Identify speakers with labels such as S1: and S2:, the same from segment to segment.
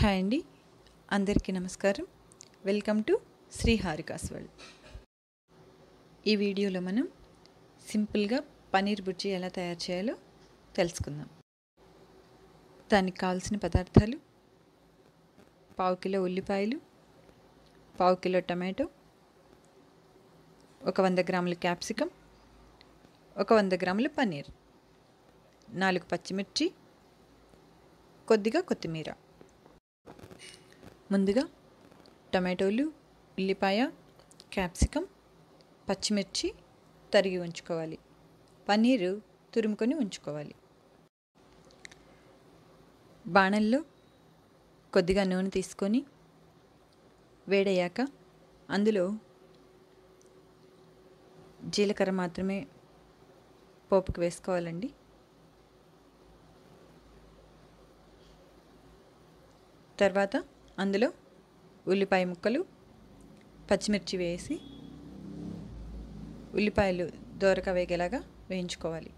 S1: Hi అండి. అందరికీ నమస్కారం. Welcome to Sri Harika's world. ఈ వీడియోలో మనం సింపుల్గా పనీర్ బుజ్జి ఎలా తయారు చేయాలో తెలుసుకుందాం. దానికి కావాల్సిన పదార్థాలు పావు కిలో ఉల్లిపాయలు పావు కిలో టమాటో ఒక వంద గ్రాముల క్యాప్సికమ్ ఒక వంద గ్రాముల పన్నీర్ నాలుగు పచ్చిమిర్చి కొద్దిగా కొత్తిమీర. ముందుగా టమాటోలు ఉల్లిపాయ క్యాప్సికం పచ్చిమిర్చి తరిగి ఉంచుకోవాలి. పన్నీరు తురుముకొని ఉంచుకోవాలి. బాణల్లో కొద్దిగా నూనె తీసుకొని వేడయ్యాక అందులో జీలకర్ర మాత్రమే పోపుకు వేసుకోవాలండి. తర్వాత అందులో ఉల్లిపాయ ముక్కలు పచ్చిమిర్చి వేసి ఉల్లిపాయలు దోరక వేగేలాగా వేయించుకోవాలి.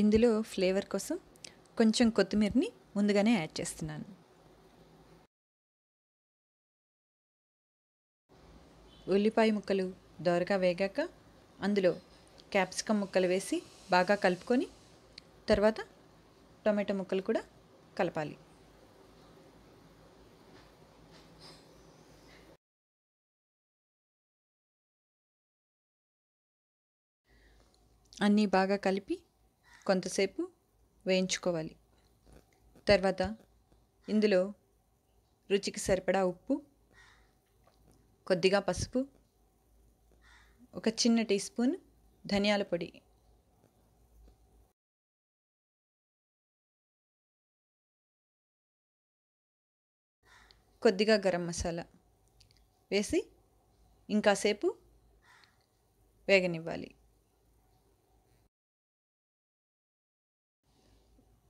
S1: ఇందులో ఫ్లేవర్ కోసం కొంచెం కొత్తిమీరని ముందుగానే యాడ్ చేస్తున్నాను. ఉల్లిపాయ ముక్కలు దోరగా వేగాక అందులో క్యాప్సికమ్ ముక్కలు వేసి బాగా కలుపుకొని తర్వాత టొమాటో ముక్కలు కూడా కలపాలి. అన్నీ బాగా కలిపి కొంతసేపు వేయించుకోవాలి. తర్వాత ఇందులో రుచికి సరిపడా ఉప్పు కొద్దిగా పసుపు ఒక చిన్న టీ స్పూన్ ధనియాల పొడి. కొద్దిగా గరం మసాలా వేసి ఇంకాసేపు వేగనివ్వాలి.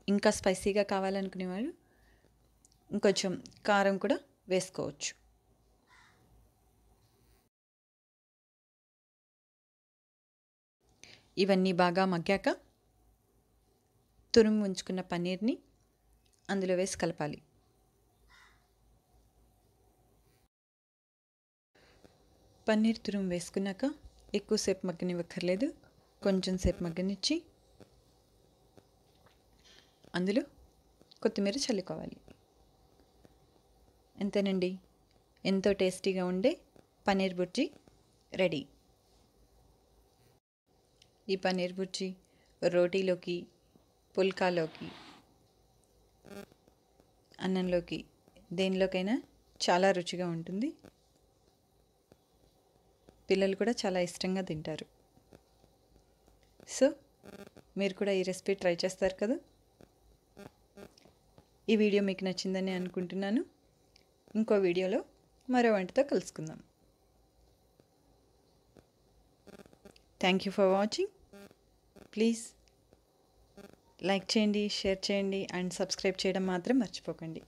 S1: ఇంకా స్పైసీగా కావాలనుకునేవాళ్ళు ఇంకొంచెం కారం కూడా వేసుకోవచ్చు. ఇవన్నీ బాగా మగ్గాక తురుము ఉంచుకున్న పన్నీర్ని అందులో వేసి కలపాలి. పన్నీర్ తురుము వేసుకున్నాక ఎక్కువసేపు మగ్గనివ్వక్కర్లేదు. కొంచెం సేపు మగ్గనిచ్చి అందులో కొత్తిమీర చల్లుకోవాలి. ఎంతేనండి? ఎంతో టేస్టీగా ఉండే పన్నీర్ బుర్జీ రెడీ. ఈ పన్నీర్ బుర్జీ రోటీలోకి పుల్కాలోకి అన్నంలోకి దేనిలోకైనా చాలా రుచిగా ఉంటుంది. పిల్లలు కూడా చాలా ఇష్టంగా తింటారు. సో మీరు కూడా ఈ రెసిపీ ట్రై చేస్తారు కదా? ఈ వీడియో మీకు నచ్చిందని అనుకుంటున్నాను. ఇంకో వీడియోలో మరో వంటతో కలుసుకుందాం. Thank you for watching please like చేయండి షేర్ చేయండి అండ్ సబ్స్క్రైబ్ చేయడం మాత్రం మర్చిపోకండి.